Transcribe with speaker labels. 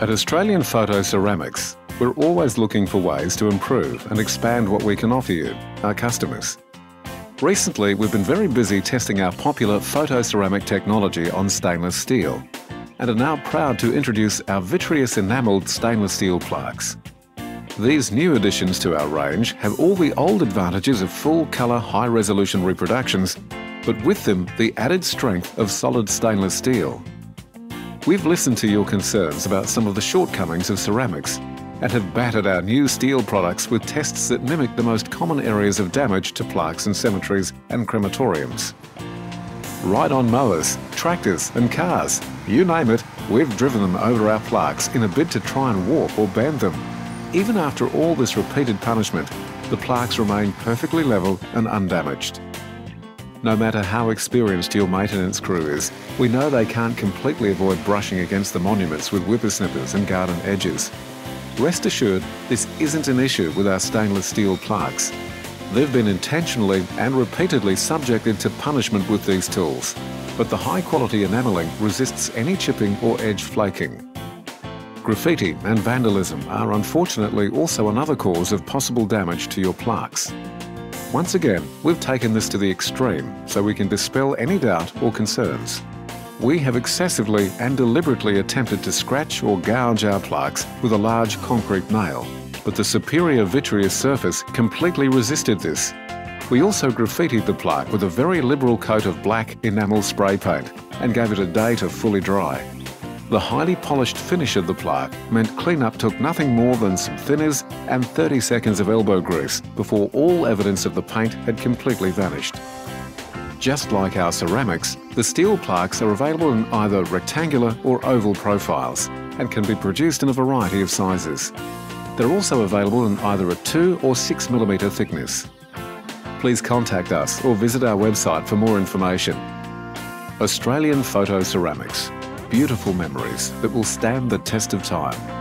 Speaker 1: At Australian Photo Ceramics, we're always looking for ways to improve and expand what we can offer you, our customers. Recently, we've been very busy testing our popular photo ceramic technology on stainless steel and are now proud to introduce our vitreous enamelled stainless steel plaques. These new additions to our range have all the old advantages of full colour high resolution reproductions, but with them the added strength of solid stainless steel. We've listened to your concerns about some of the shortcomings of ceramics and have battered our new steel products with tests that mimic the most common areas of damage to plaques and cemeteries and crematoriums. Ride on mowers, tractors and cars, you name it, we've driven them over our plaques in a bid to try and warp or bend them. Even after all this repeated punishment, the plaques remain perfectly level and undamaged. No matter how experienced your maintenance crew is, we know they can't completely avoid brushing against the monuments with whippersnippers and garden edges. Rest assured, this isn't an issue with our stainless steel plaques. They've been intentionally and repeatedly subjected to punishment with these tools, but the high quality enamelling resists any chipping or edge flaking. Graffiti and vandalism are unfortunately also another cause of possible damage to your plaques. Once again, we've taken this to the extreme so we can dispel any doubt or concerns. We have excessively and deliberately attempted to scratch or gouge our plaques with a large concrete nail, but the superior vitreous surface completely resisted this. We also graffitied the plaque with a very liberal coat of black enamel spray paint and gave it a day to fully dry. The highly polished finish of the plaque meant cleanup took nothing more than some thinners and 30 seconds of elbow grease before all evidence of the paint had completely vanished. Just like our ceramics, the steel plaques are available in either rectangular or oval profiles and can be produced in a variety of sizes. They're also available in either a 2 or 6 millimetre thickness. Please contact us or visit our website for more information. Australian Photo Ceramics beautiful memories that will stand the test of time.